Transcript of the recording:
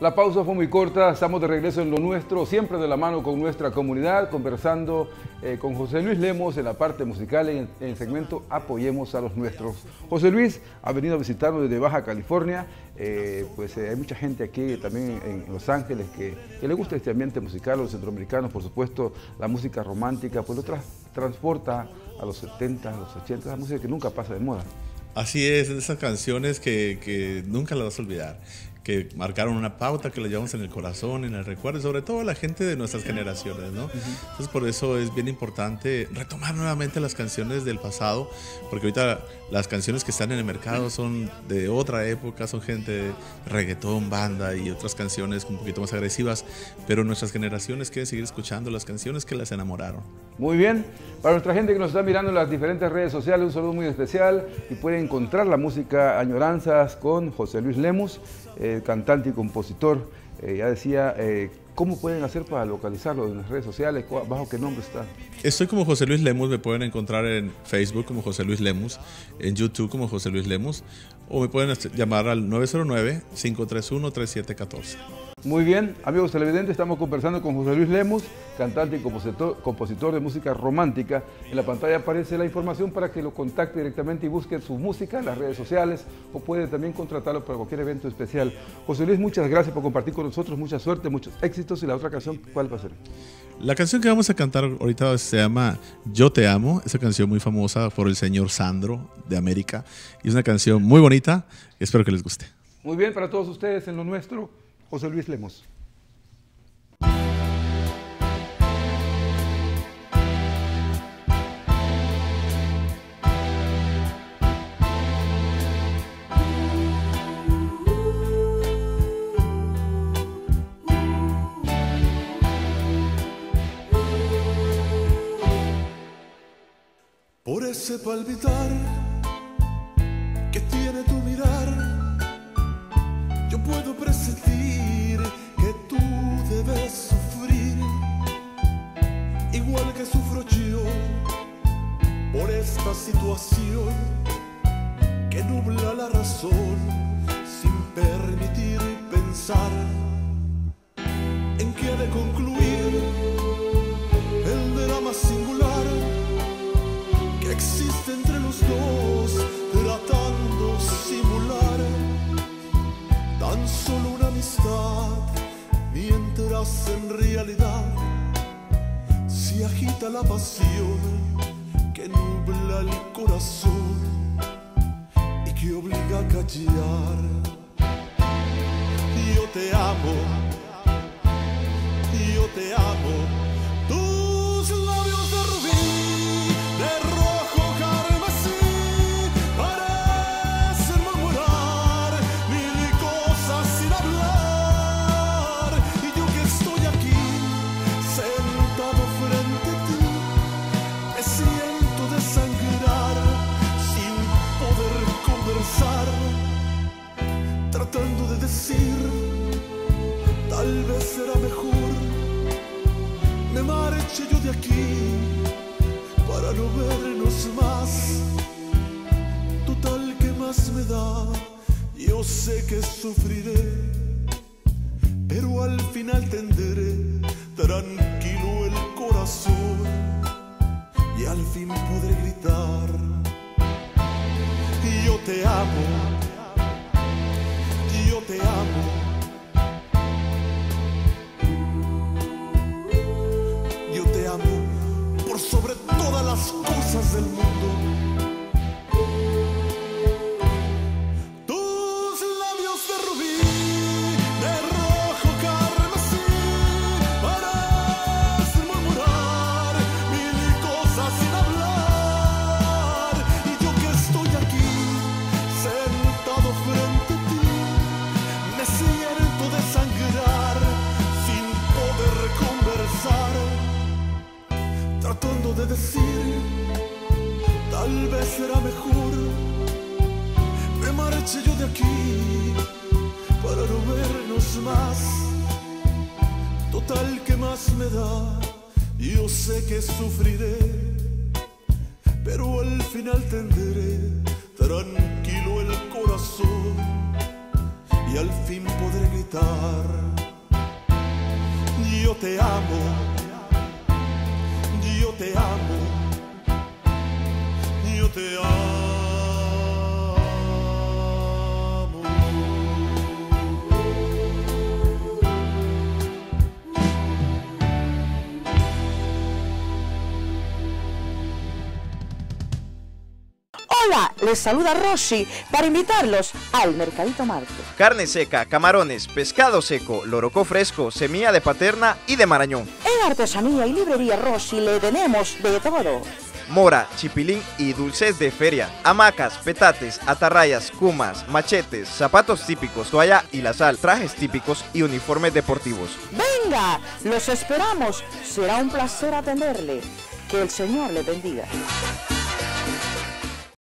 La pausa fue muy corta, estamos de regreso en lo nuestro, siempre de la mano con nuestra comunidad, conversando eh, con José Luis Lemos en la parte musical en, el segmento Apoyemos a los nuestros. José Luis ha venido a visitarnos desde Baja California, eh, pues eh, hay mucha gente aquí también en, Los Ángeles que, le gusta este ambiente musical, los centroamericanos, por supuesto, la música romántica, pues lo transporta a los 70, a los 80, la música que nunca pasa de moda. Así es, esas canciones que, que nunca las vas a olvidar que marcaron una pauta que la llevamos en el corazón, en el recuerdo, sobre todo la gente de nuestras generaciones. Entonces por eso es bien importante retomar nuevamente las canciones del pasado, porque ahorita las canciones que están en el mercado son de otra época, son gente de reggaetón, banda y otras canciones un poquito más agresivas, pero nuestras generaciones quieren seguir escuchando las canciones que las enamoraron. Muy bien, para nuestra gente que nos está mirando en las diferentes redes sociales, un saludo muy especial y pueden encontrar la música Añoranzas con José Luis Lemus eh, cantante y compositor. Eh, ya decía, eh, ¿cómo pueden hacer para localizarlo en las redes sociales? ¿Bajo qué nombre está? Estoy como José Luis Lemus, me pueden encontrar en Facebook como José Luis Lemus, en YouTube como José Luis Lemus, o me pueden llamar al 909-531-3714. Muy bien, amigos televidentes, estamos conversando con José Luis Lemus, cantante y compositor, de música romántica. En la pantalla aparece la información para que lo contacte directamente y busque su música en las redes sociales o puede también contratarlo para cualquier evento especial. José Luis, muchas gracias por compartir con nosotros, mucha suerte, muchos éxitos. Y la otra canción, ¿cuál va a ser? La canción que vamos a cantar ahorita se llama Yo te amo, esa canción muy famosa por el señor Sandro de América. Y es una canción muy bonita, espero que les guste. Muy bien, para todos ustedes en lo nuestro. José Luis Lemos. Ese palpitar que tiene tu mirar, yo puedo presentir que tú debes sufrir, igual que sufro yo por esta situación que nubla la razón sin permitir pensar en qué de concluir mientras en realidad se agita la pasión que nubla el corazón y que obliga a callar. Yo te amo, yo te amo aquí para no vernos más. Total que más me da, yo sé que sufriré, pero al final tendré tranquilo el corazón y al fin podré gritar. Yo te amo, yo te amo. Moscow. tal vez será mejor. Me marche yo de aquí para no vernos más. Total, que más me da? Yo sé que sufriré, pero al final tendré tranquilo el corazón y al fin podré gritar. Yo te amo, yo te amo te amo. Hola, les saluda Rosy para invitarlos al Mercadito Marte. Carne seca, camarones, pescado seco, loroco fresco, semilla de paterna y de marañón. En Artesanía y Librería Rosy le tenemos de todo. Mora, chipilín y dulces de feria. Hamacas, petates, atarrayas, cumas, machetes, zapatos típicos, toalla y la sal, trajes típicos y uniformes deportivos. Venga, los esperamos. Será un placer atenderle. Que el Señor le bendiga.